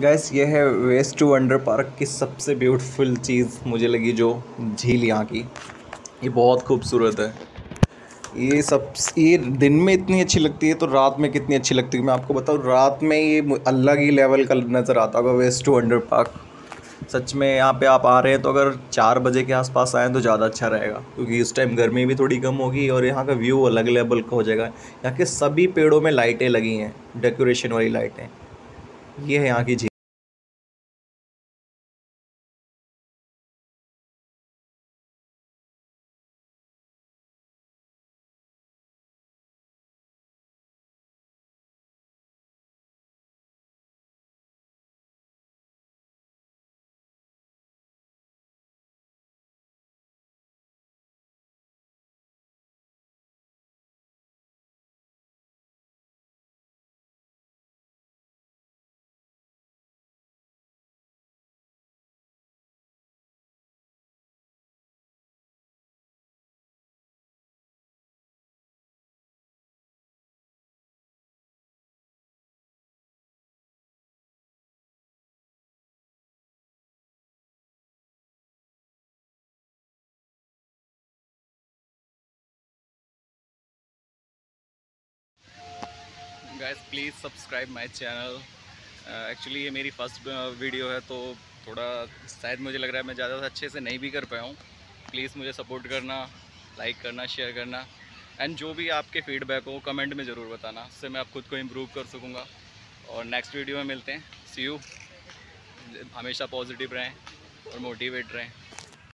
Gas ये है waste to wonder park की सबसे ब्यूटीफुल चीज़ मुझे लगी जो झील यहाँ की। ये बहुत खूबसूरत है। ये सब, ये दिन में इतनी अच्छी लगती है तो रात में कितनी अच्छी लगती है मैं आपको बताऊँ। रात में ये अलग ही लेवल का नज़र आता होगा वेस्ट टू वंडर पार्क सच में यहाँ पे आप आ रहे हैं तो अगर चार बजे के आसपास आएँ तो ज़्यादा अच्छा रहेगा। क्योंकि इस टाइम गर्मी भी थोड़ी कम होगी और यहाँ का व्यू अलग लेवल का हो जाएगा। यहाँ के सभी पेड़ों में लाइटें लगी हैं डेकोरेशन वाली लाइटें ये है यहाँ की झील। Guys please subscribe my channel actually ये मेरी फ़र्स्ट वीडियो है तो थोड़ा शायद मुझे लग रहा है मैं ज़्यादा अच्छे से नहीं भी कर पाया हूँ। प्लीज़ मुझे सपोर्ट करना लाइक करना शेयर करना एंड जो भी आपके फीडबैक हो कमेंट में ज़रूर बताना, उससे मैं आप खुद को इम्प्रूव कर सकूँगा। और नेक्स्ट वीडियो में मिलते हैं। सी यू हमेशा पॉजिटिव रहें और मोटिवेट रहें।